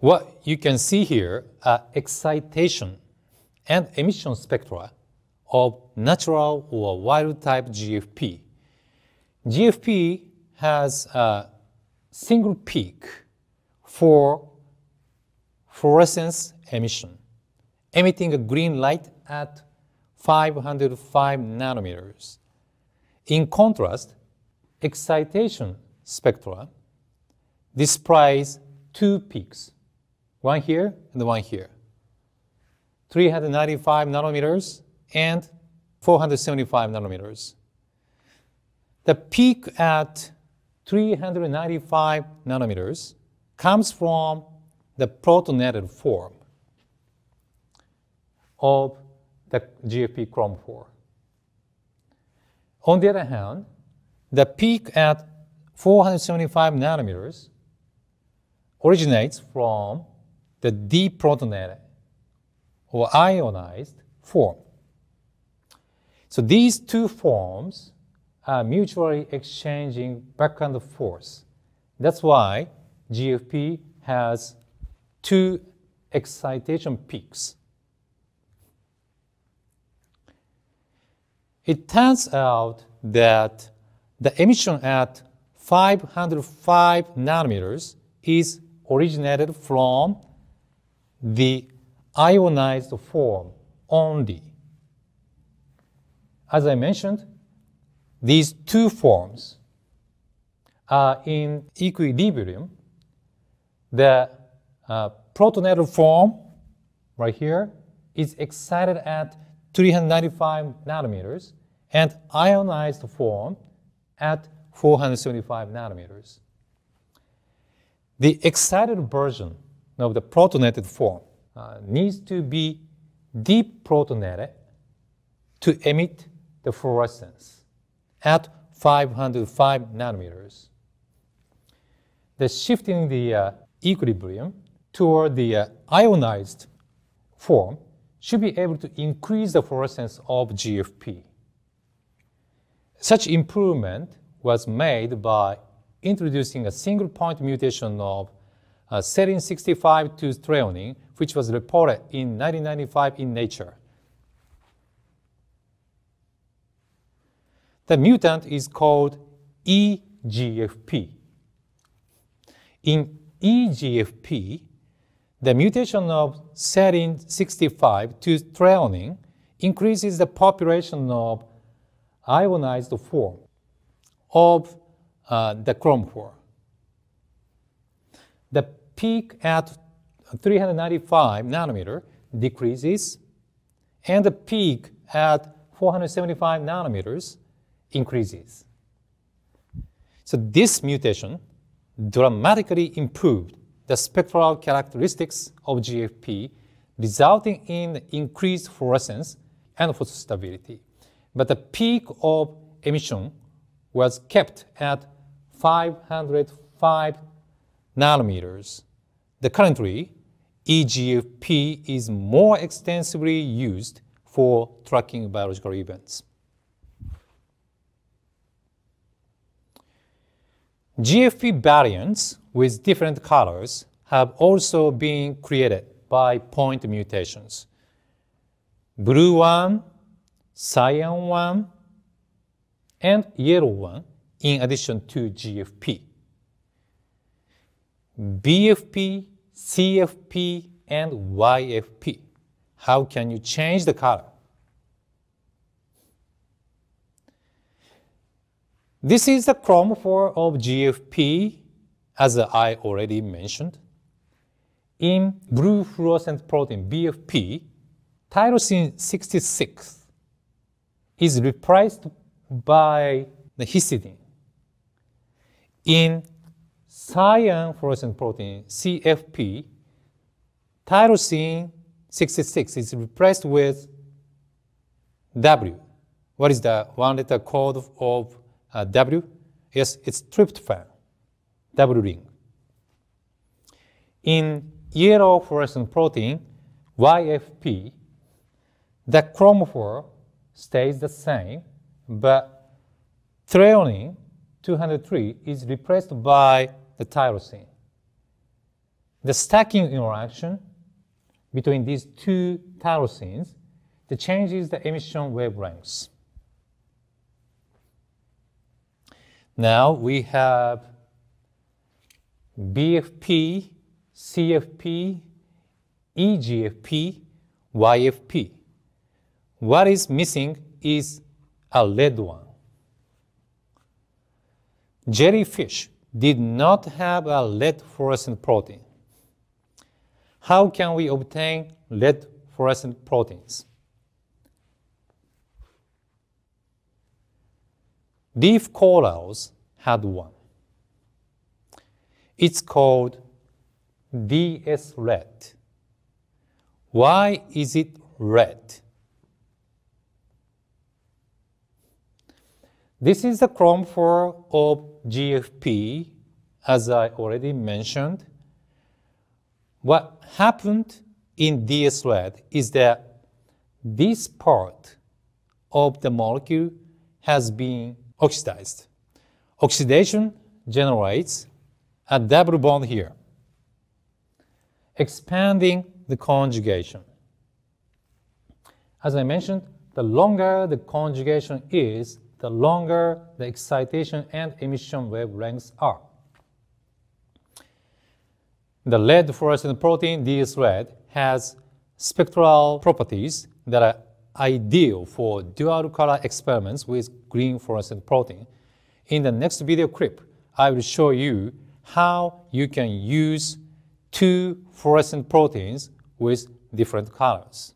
What you can see here are excitation and emission spectra of natural or wild type GFP. GFP has a single peak for fluorescence emission, emitting a green light at 505 nanometers. In contrast, excitation spectra displays two peaks, one here and the one here. 395 nanometers and 475 nanometers. The peak at 395 nanometers comes from the protonated form of the GFP chromophore. On the other hand, the peak at 475 nanometers originates from the deprotonated or ionized form. So these two forms are mutually exchanging back and forth. That's why GFP has two excitation peaks. It turns out that the emission at 505 nanometers is originated from the ionized form only. As I mentioned, these two forms are in equilibrium. The uh, protonated form, right here, is excited at 395 nanometers, and ionized form at 475 nanometers. The excited version of the protonated form uh, needs to be deprotonated to emit the fluorescence at 505 nanometers. The shifting the uh, equilibrium toward the uh, ionized form should be able to increase the fluorescence of GFP. Such improvement was made by introducing a single point mutation of uh, serine 65 to threonine, which was reported in 1995 in Nature. The mutant is called EGFP. In EGFP, the mutation of serine 65 to threonine increases the population of ionized form of uh, the 4. The peak at 395 nanometer decreases, and the peak at 475 nanometers increases. So this mutation dramatically improved the spectral characteristics of GFP, resulting in increased fluorescence and photostability. But the peak of emission was kept at 505 nanometers. The currently, EGFP is more extensively used for tracking biological events. GFP variants with different colors have also been created by point mutations. Blue one, cyan one, and yellow one in addition to GFP. BFP, CFP, and YFP. How can you change the color? This is the chromophore of GFP, as I already mentioned. In blue fluorescent protein, BFP, tyrosine 66 is replaced by the histidine. In cyan fluorescent protein, CFP, tyrosine 66 is replaced with W. What is the one letter code of uh, W? Yes, it's tryptophan, W ring. In yellow fluorescent protein, YFP, the chromophore stays the same, but threonine 203 is replaced by the tyrosine. the stacking interaction between these two tyrosines that changes the emission wavelengths. Now we have BFP, CFP, EGFP, YFP. What is missing is a lead one. Jellyfish did not have a lead fluorescent protein. How can we obtain lead fluorescent proteins? Leaf corals had one. It's called DsRed. Why is it red? This is the chromophore of GFP, as I already mentioned. What happened in DsRed is that this part of the molecule has been oxidized. Oxidation generates a double bond here, expanding the conjugation. As I mentioned, the longer the conjugation is, the longer the excitation and emission wavelengths are. The lead fluorescent protein, DsRed, has spectral properties that are ideal for dual color experiments with green fluorescent protein. In the next video clip, I will show you how you can use two fluorescent proteins with different colors.